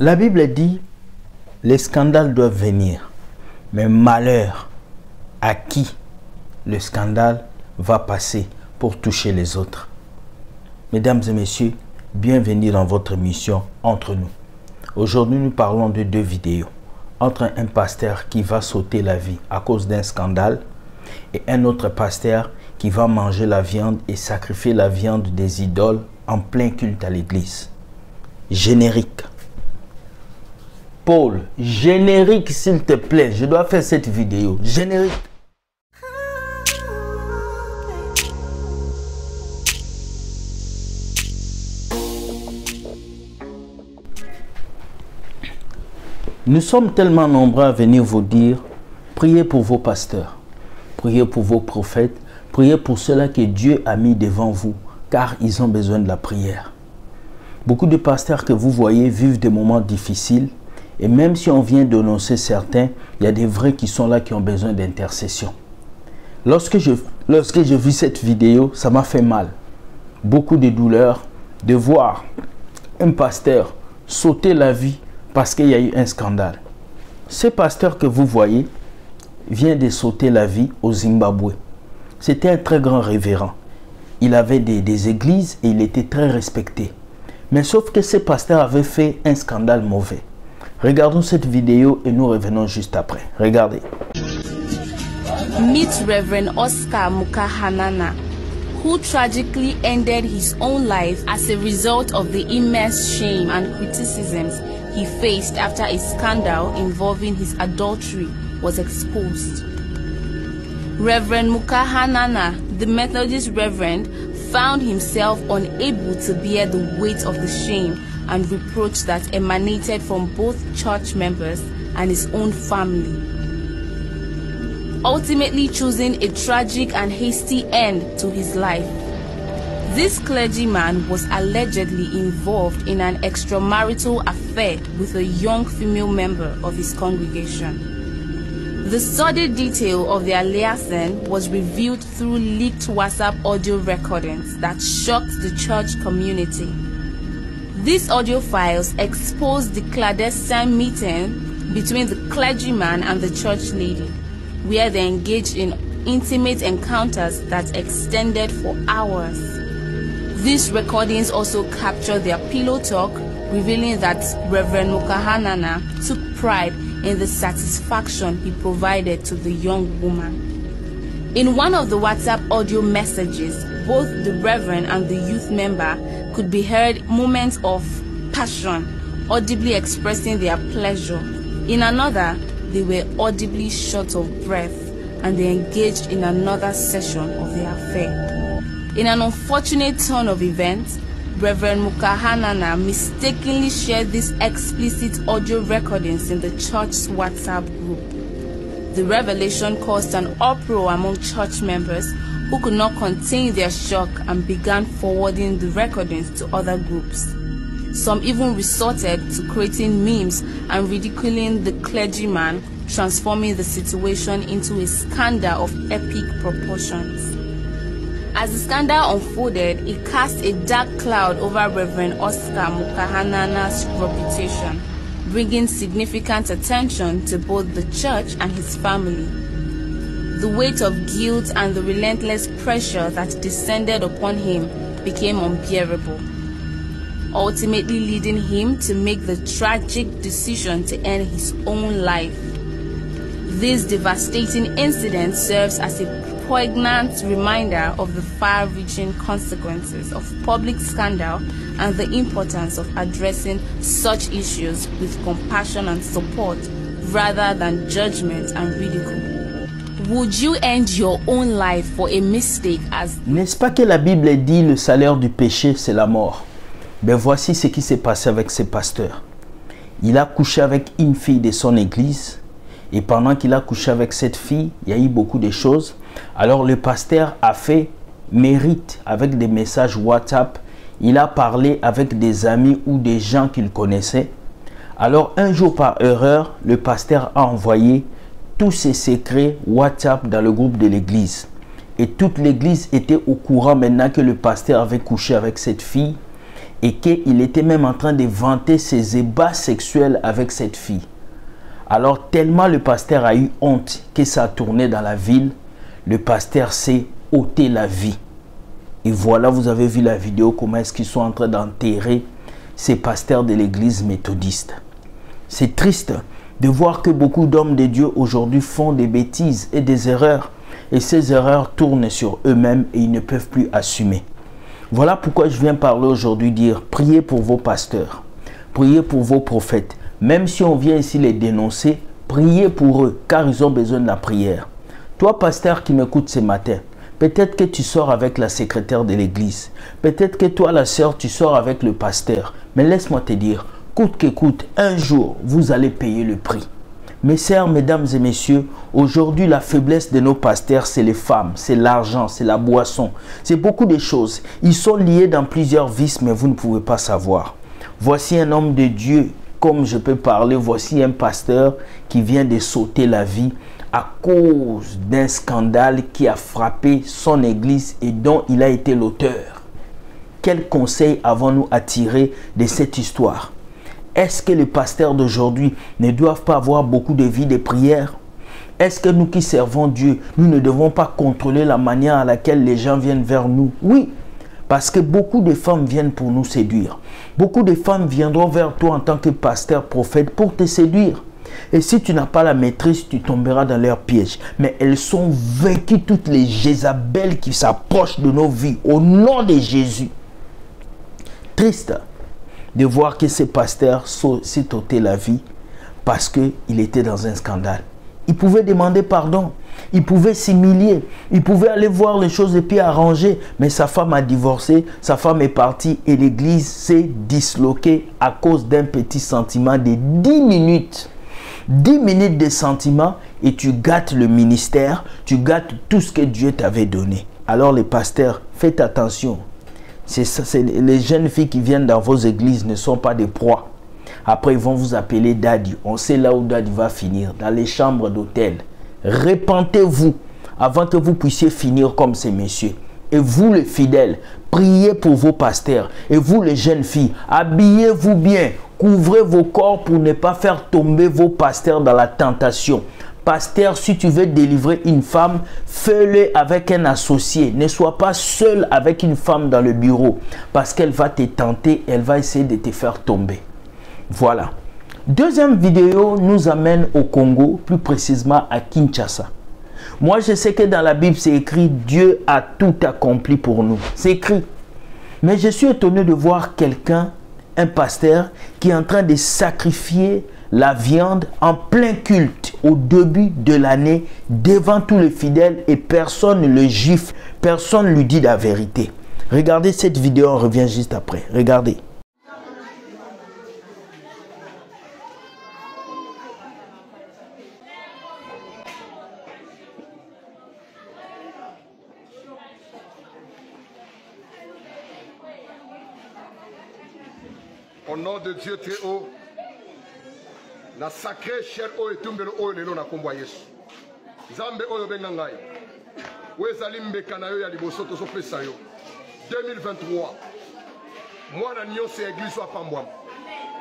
La Bible dit, les scandales doivent venir, mais malheur à qui le scandale va passer pour toucher les autres. Mesdames et messieurs, bienvenue dans votre mission entre nous. Aujourd'hui, nous parlons de deux vidéos. Entre un pasteur qui va sauter la vie à cause d'un scandale et un autre pasteur qui va manger la viande et sacrifier la viande des idoles en plein culte à l'église. Générique. Paul, générique s'il te plaît. Je dois faire cette vidéo. Générique. Nous sommes tellement nombreux à venir vous dire, priez pour vos pasteurs, priez pour vos prophètes, priez pour ceux-là que Dieu a mis devant vous, car ils ont besoin de la prière. Beaucoup de pasteurs que vous voyez vivent des moments difficiles, et même si on vient d'annoncer certains, il y a des vrais qui sont là qui ont besoin d'intercession. Lorsque je, lorsque vis cette vidéo, ça m'a fait mal. Beaucoup de douleur de voir un pasteur sauter la vie parce qu'il y a eu un scandale. Ce pasteur que vous voyez vient de sauter la vie au Zimbabwe. C'était un très grand révérend. Il avait des, églises et il était très respecté. Mais sauf que ce pasteur avait fait un scandale mauvais. Regardons cette vidéo et nous revenons juste après. Regardez. Meet Reverend Oscar Mukahanana, who tragically ended his own life as a result of the immense shame and criticisms he faced after a scandal involving his adultery was exposed. Reverend Mukahanana, the Methodist Reverend, found himself unable to bear the weight of the shame and reproach that emanated from both church members and his own family. Ultimately choosing a tragic and hasty end to his life. This clergyman was allegedly involved in an extramarital affair with a young female member of his congregation. The sordid detail of their liaison was revealed through leaked WhatsApp audio recordings that shocked the church community. These audio files expose the clandestine meeting between the clergyman and the church lady, where they engaged in intimate encounters that extended for hours. These recordings also capture their pillow talk, revealing that Reverend Mukahanana took pride in the satisfaction he provided to the young woman. In one of the WhatsApp audio messages, both the Reverend and the youth member could be heard moments of passion, audibly expressing their pleasure. In another, they were audibly short of breath and they engaged in another session of their affair. In an unfortunate turn of events, Reverend Mukahanana mistakenly shared these explicit audio recordings in the church's WhatsApp group. The revelation caused an uproar among church members who could not contain their shock and began forwarding the recordings to other groups. Some even resorted to creating memes and ridiculing the clergyman, transforming the situation into a scandal of epic proportions. As the scandal unfolded, it cast a dark cloud over Reverend Oscar Mukahanana's reputation, bringing significant attention to both the church and his family. The weight of guilt and the relentless pressure that descended upon him became unbearable, ultimately leading him to make the tragic decision to end his own life. This devastating incident serves as a poignant reminder of the far reaching consequences of public scandal and the importance of addressing such issues with compassion and support rather than judgment and ridicule. Would you end your own life for a mistake as N'est-ce pas que la Bible dit le salaire du péché, c'est la mort? Ben voici ce qui s'est passé avec ce pasteur. Il a couché avec une fille de son église et pendant qu'il a couché avec cette fille, il y a eu beaucoup de choses. Alors le pasteur a fait mérite avec des messages WhatsApp. Il a parlé avec des amis ou des gens qu'il connaissait. Alors un jour par erreur, le pasteur a envoyé tous ses secrets WhatsApp dans le groupe de l'église. Et toute l'église était au courant maintenant que le pasteur avait couché avec cette fille et qu'il était même en train de vanter ses ébats sexuels avec cette fille. Alors tellement le pasteur a eu honte que ça a tourné dans la ville, le pasteur s'est ôté la vie. Et voilà, vous avez vu la vidéo, comment est-ce qu'ils sont en train d'enterrer ces pasteurs de l'église méthodiste. C'est triste de voir que beaucoup d'hommes de Dieu aujourd'hui font des bêtises et des erreurs. Et ces erreurs tournent sur eux-mêmes et ils ne peuvent plus assumer. Voilà pourquoi je viens parler aujourd'hui, dire, priez pour vos pasteurs, priez pour vos prophètes. Même si on vient ici les dénoncer, priez pour eux, car ils ont besoin de la prière. Toi, pasteur qui m'écoute ce matin, peut-être que tu sors avec la secrétaire de l'église. Peut-être que toi, la sœur, tu sors avec le pasteur. Mais laisse-moi te dire, coûte que coûte, un jour, vous allez payer le prix. Mes sœurs, mesdames et messieurs, aujourd'hui, la faiblesse de nos pasteurs, c'est les femmes, c'est l'argent, c'est la boisson, c'est beaucoup de choses. Ils sont liés dans plusieurs vices, mais vous ne pouvez pas savoir. Voici un homme de Dieu, comme je peux parler, voici un pasteur qui vient de sauter la vie à cause d'un scandale qui a frappé son église et dont il a été l'auteur. Quel conseil avons-nous à tirer de cette histoire? Est-ce que les pasteurs d'aujourd'hui ne doivent pas avoir beaucoup de vie de prière? Est-ce que nous qui servons Dieu, nous ne devons pas contrôler la manière à laquelle les gens viennent vers nous? Oui, parce que beaucoup de femmes viennent pour nous séduire. Beaucoup de femmes viendront vers toi en tant que pasteur, prophète, pour te séduire. Et si tu n'as pas la maîtrise, tu tomberas dans leur piège. Mais elles sont vaincues, toutes les Jézabel qui s'approchent de nos vies, au nom de Jésus. Triste de voir que ce pasteur s'est ôté la vie parce qu'il était dans un scandale. Il pouvait demander pardon, il pouvait s'humilier, il pouvait aller voir les choses et puis arranger, mais sa femme a divorcé, sa femme est partie et l'église s'est disloquée à cause d'un petit sentiment de 10 minutes. 10 minutes de sentiment et tu gâtes le ministère, tu gâtes tout ce que Dieu t'avait donné. Alors les pasteurs, faites attention. Les jeunes filles qui viennent dans vos églises ne sont pas des proies. Après, ils vont vous appeler daddy. On sait là où daddy va finir, dans les chambres d'hôtel. Répentez-vous avant que vous puissiez finir comme ces messieurs. Et vous, les fidèles, priez pour vos pasteurs. Et vous, les jeunes filles, habillez-vous bien. Couvrez vos corps pour ne pas faire tomber vos pasteurs dans la tentation. Pasteur, si tu veux délivrer une femme, fais-le avec un associé. Ne sois pas seul avec une femme dans le bureau parce qu'elle va te tenter, elle va essayer de te faire tomber. Voilà. Deuxième vidéo nous amène au Congo, plus précisément à Kinshasa. Moi, je sais que dans la Bible, c'est écrit Dieu a tout accompli pour nous. C'est écrit. Mais je suis étonné de voir quelqu'un, un pasteur, qui est en train de sacrifier la viande en plein culte au début de l'année devant tous les fidèles et personne ne le gifle, personne ne lui dit la vérité. Regardez cette vidéo, on revient juste après. Regardez. Au nom de Dieu très haut, na sacré cher oyo etumbelo oyo lelo na nkombo ya yesu. Nzambe oyo obenga ngai oyo ezali mbeka na yo ya liboso tozopesa yo. 2023 mwana nyonso ya eglize apambwama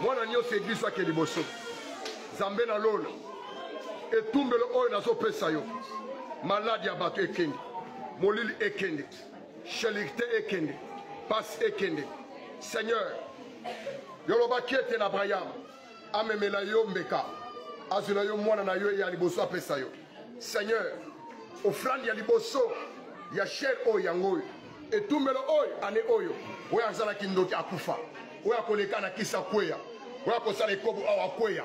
mwana nyonso ya eglize ake liboso nzambe na lola etumbelo oyo nazopesa yo. Maladi ya bato ekende molili ekende shelirite ekende pasi ekende. Seigneur yolobaki ete na abraham amemela yo mbeka. Azwela yo mwana na yo ya liboso apesa yo. Seigneur ofrande ya liboso ya shere oyo yango oyo etumbelo oyo ane oyo oyo azalaki ndoki akufa. Oyo akoleka na kisi akweya oyo akosala ekobo awa akweya.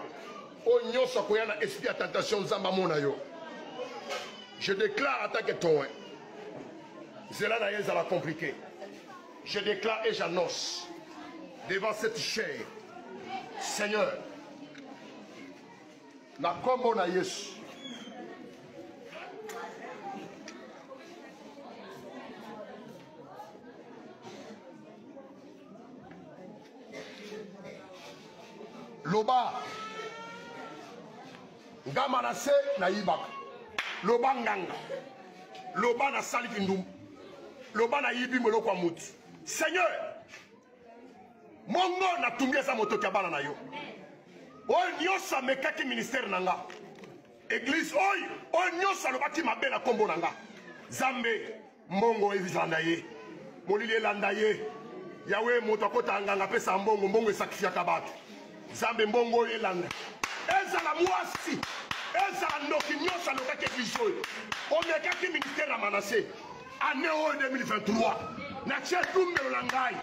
Oyo nyonso akoya na esprit ya tentation nzambe amona yo. Je déclare atake toin nzela na ye ezala compliqué. Je déclare et j'annonce devant cette chair seigneur na nkombo na yesu. Loba. Ngama na se nayibaka. Loba nganga. Loba nasaliki ndumbu loba nayibi moloko ya motu seigneur mongo natumbi eza motoki ya bana na yo oyo nyonso amekaki ministère na nga. Eglize oyo oyo nyonso alobaki mabe na nkombo na nga. Nzambe mbongo ezala ye. Molili elanda ye. Yawe moto akotaka nganga apesa mbongo mbongo esakifiaka bato. Nzambe mbongo oyo elanda. Ezala mwasi. Ezala ndoki nyonso alobaki eglize oyo. Omekaki ministère ya manase. Ane oyo 2023 natie tumbelo na ngai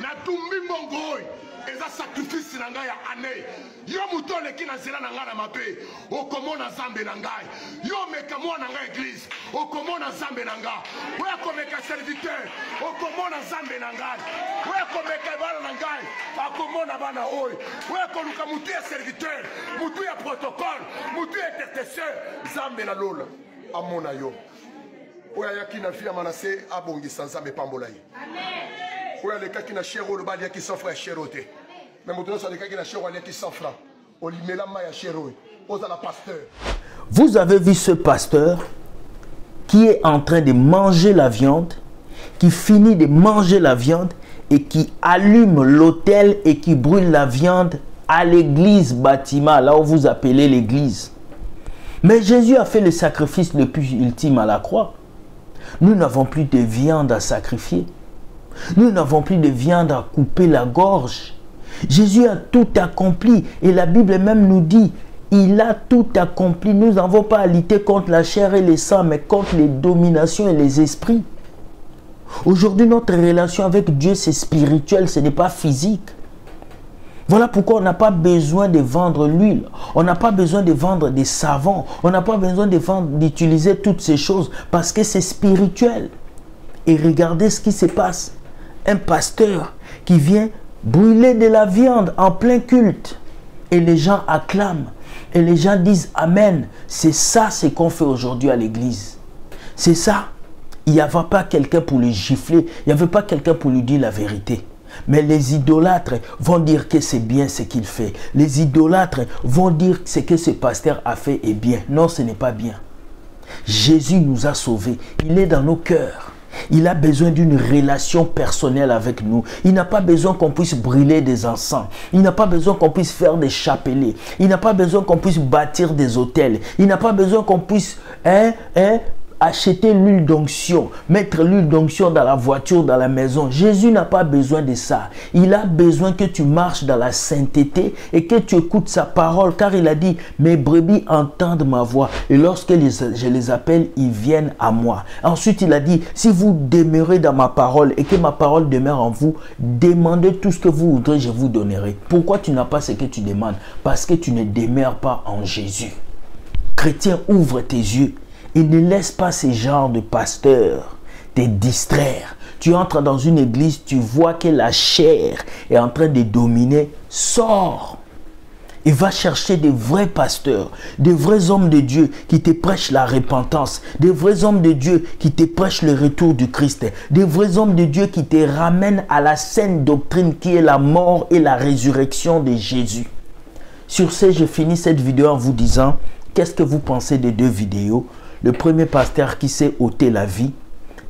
natumbi mbongo oyo eza sakrifisi na ngai ya ane yo moto oleki na nzela na ngai na mabe okomona nzambe na ngai. Yo omeka mwana na ngai eglize okomona nzambe na ngai oyo akomeka serviteur okomona nzambe na ngai. Oyo akomeka bana na ngai akomona bana oyo. Oyo akoluka motu ya serviteur motu ya protocole motu ya intercesseur. Nzambe na lola amona yo. Oyo ayaki na vi ya manase abongisa nzambe epambola ye oyo alekaki na shere oyo baliaki 100 franc ya shere oyo te me moto nyonso alekaki na shere oyo aliaki 100 franc olimela mai ya shere oyo ozala pasteur Vous avez vu ce pasteur qui est en train de manger la viande, qui finit de manger la viande et qui allume l'autel et qui brûle la viande à l'église bâtiment, là où vous appelez l'église. Mais Jésus a fait le sacrifice le plus ultime à la croix. Nous n'avons plus de viande à sacrifier. Nous n'avons plus de viande à couper la gorge. Jésus a tout accompli et la Bible même nous dit, il a tout accompli. Nous n'avons pas à lutter contre la chair et le sang, mais contre les dominations et les esprits. Aujourd'hui, notre relation avec Dieu, c'est spirituel, ce n'est pas physique. Voilà pourquoi on n'a pas besoin de vendre l'huile. On n'a pas besoin de vendre des savons. On n'a pas besoin de vendre, d'utiliser toutes ces choses parce que c'est spirituel. Et regardez ce qui se passe. Un pasteur qui vient brûler de la viande en plein culte. Et les gens acclament. Et les gens disent Amen. C'est ça ce qu'on fait aujourd'hui à l'église. C'est ça. Il n'y avait pas quelqu'un pour le gifler. Il n'y avait pas quelqu'un pour lui dire la vérité. Mais les idolâtres vont dire que c'est bien ce qu'il fait. Les idolâtres vont dire que ce que ce pasteur a fait est bien. Non, ce n'est pas bien. Jésus nous a sauvés. Il est dans nos cœurs. Il a besoin d'une relation personnelle avec nous. Il n'a pas besoin qu'on puisse brûler des encens. Il n'a pas besoin qu'on puisse faire des chapelets. Il n'a pas besoin qu'on puisse bâtir des hôtels. Il n'a pas besoin qu'on puisse hein, hein, acheter l'huile d'onction, mettre l'huile d'onction dans la voiture, dans la maison. Jésus n'a pas besoin de ça. Il a besoin que tu marches dans la sainteté et que tu écoutes sa parole, car il a dit, mes brebis entendent ma voix. Et lorsque je les appelle, ils viennent à moi. Ensuite, il a dit, si vous demeurez dans ma parole et que ma parole demeure en vous, demandez tout ce que vous voudrez, je vous donnerai. Pourquoi tu n'as pas ce que tu demandes? Parce que tu ne demeures pas en Jésus. Chrétien, ouvre tes yeux et ne laisse pas ces genres de pasteurs te distraire. Tu entres dans une église, tu vois que la chair est en train de dominer. Sors et va chercher des vrais pasteurs, des vrais hommes de Dieu qui te prêchent la repentance, des vrais hommes de Dieu qui te prêchent le retour du Christ, des vrais hommes de Dieu qui te ramènent à la saine doctrine qui est la mort et la résurrection de Jésus. Sur ce, je finis cette vidéo en vous disant, qu'est-ce que vous pensez des deux vidéos? Le premier pasteur qui s'est ôté la vie,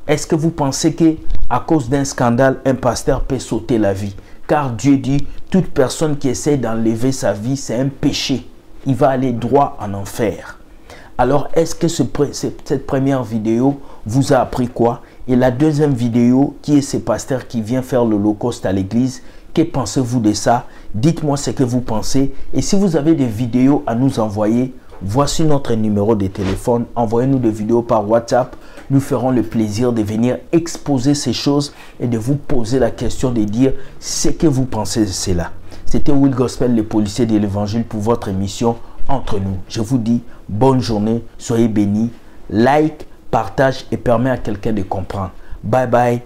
est-ce que vous pensez que à cause d'un scandale, un pasteur peut sauter la vie? Car Dieu dit, toute personne qui essaie d'enlever sa vie, c'est un péché. Il va aller droit en enfer. Alors, est-ce que ce, cette première vidéo vous a appris quoi? Et la deuxième vidéo, qui est ce pasteur qui vient faire l'holocauste à l'église, que pensez-vous de ça? Dites-moi ce que vous pensez. Et si vous avez des vidéos à nous envoyer, Voici notre numéro de téléphone. Envoyez-nous des vidéos par WhatsApp. Nous ferons le plaisir de venir exposer ces choses et de vous poser la question de dire ce que vous pensez de cela. C'était Will Gospel, le policier de l'évangile, pour votre émission Entre nous. Je vous dis bonne journée, soyez bénis, like, partage et permet à quelqu'un de comprendre. Bye bye.